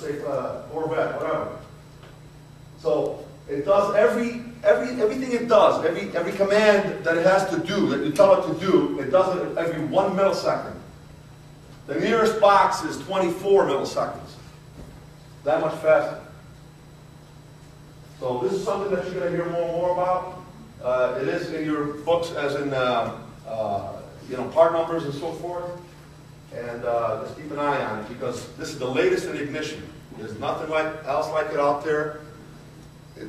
say, uh, Corvette, whatever. So it does every, every, everything it does, every, every command that it has to do, that you tell it to do, it does it every one millisecond. The nearest box is 24 milliseconds. That much faster. So this is something that you're going to hear more and more about. Uh, it is in your books as in, uh, uh, you know, part numbers and so forth. Uh, just keep an eye on it because this is the latest in ignition. There's nothing like else like it out there. It,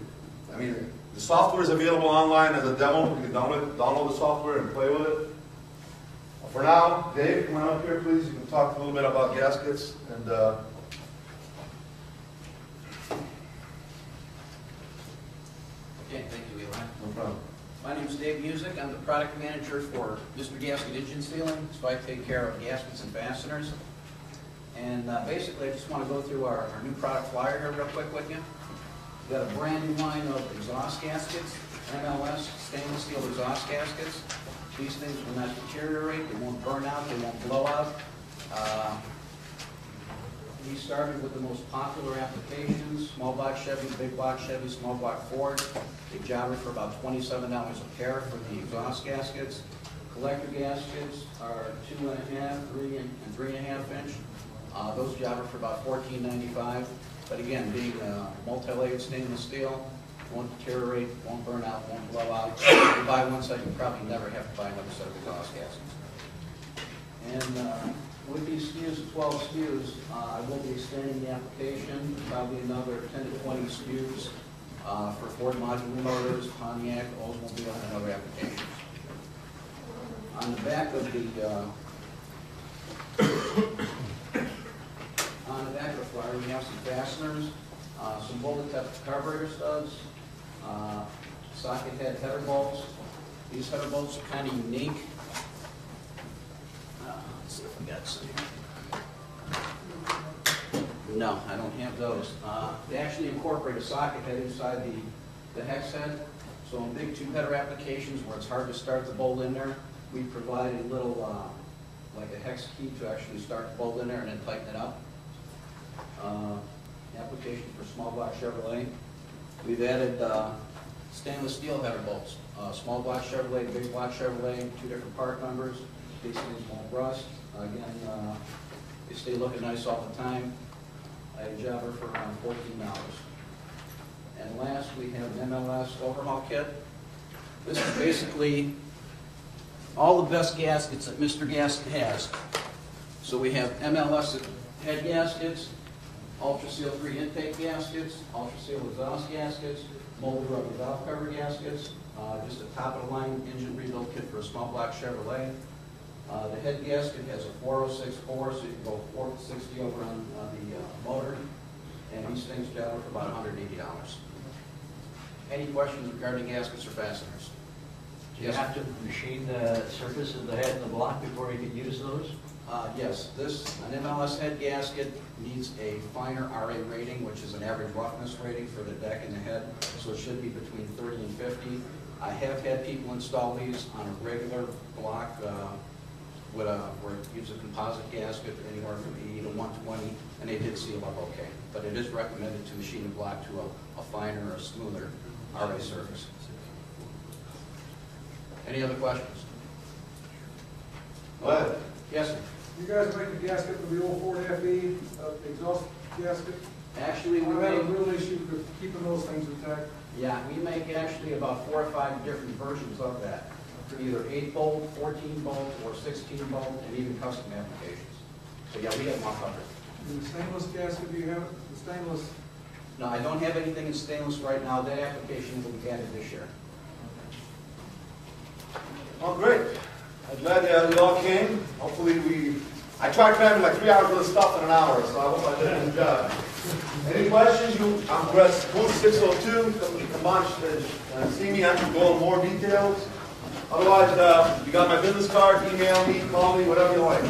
I mean, the software is available online as a demo. You can download, download the software and play with it. For now, Dave, come on up here, please. You can talk a little bit about gaskets and. Uh, Okay, thank you, Eli. no problem. Dave Music. I'm the product manager for Mr. Gasket Engine Sealing, so I take care of gaskets and fasteners. And uh, basically, I just want to go through our, our new product flyer here real quick with you. We've got a brand new line of exhaust gaskets, MLS stainless steel exhaust gaskets. These things will not deteriorate, they won't burn out, they won't blow out. Uh, we started with the most popular applications, small block Chevy, big block Chevy, small block Ford. They jobber for about twenty-seven dollars a pair for the exhaust gaskets. Collector gaskets are two and a half, three and, and three and a half inch. Uh, those jobber for about $14.95. But again, being, uh, multi-layered stainless steel, won't deteriorate, won't burn out, won't blow out. If you buy one set, you probably never have to buy another set of exhaust gaskets. And uh, with these SKUs, 12 SKUs, uh, I will be extending the application, probably another 10 to 20 SKUs uh, for Ford modular motors, Pontiac, Oldsmobile, and other applications. On the back of the, uh, on the back of the flyer, we have some fasteners, uh, some bullet tip carburetor studs, uh, socket head header bolts. These header bolts are kind of unique. See if got some. No, I don't have those. Uh, They actually incorporate a socket head inside the, the hex head. So in big two-header applications where it's hard to start the bolt in there, we provide a little, uh, like a hex key to actually start the bolt in there and then tighten it up. Uh, Application for small block Chevrolet. We've added uh, stainless steel header bolts, uh, small block Chevrolet, big block Chevrolet, two different part numbers. These things won't rust. Again, uh, they stay looking nice all the time. I had a jobber for around fourteen dollars. And last, we have an MLS overhaul kit. This is basically all the best gaskets that Mr. Gasket has. So we have MLS head gaskets, Ultra Seal 3 intake gaskets, Ultra Seal exhaust gaskets, molded rubber valve cover gaskets, uh, just a top-of-the-line engine rebuild kit for a small block Chevrolet. Uh, The head gasket has a 406 bore, so you can go 460 over on on the uh, motor, and these things jobber for about $180. Any questions regarding gaskets or fasteners? Do you have to machine the surface of the head and the block before you can use those? Uh, Yes, this, an MLS head gasket needs a finer RA rating, which is an average roughness rating for the deck and the head, so it should be between 30 and 50. I have had people install these on a regular block uh, with a, where it gives a composite gasket anywhere from 80 to 120, and they did seal up okay. But it is recommended to machine the block to a- a finer or smoother RA surface. Any other questions? Go ahead. Yes, sir. You guys make the gasket for the old Ford FE, uh, exhaust gasket? Actually, we I have a made... real issue with keeping those things intact. Yeah, we make actually about four or five different versions of that. Either eight bolt, fourteen bolt, or sixteen bolt, and even custom applications. So yeah, we have them all covered. And the stainless gasket, do you have it? The stainless, No, I don't have anything in stainless right now. That application will be added this year. Oh, great. I'm glad uh, you all came. Hopefully we, I tried cramming like three hours worth of stuff in an hour, so I hope I did a good job. Any questions? You, I'm Chris, booth 602, come come on, uh, see me, I can go in more details. Otherwise, uh, you got my business card, email me, call me, whatever you like.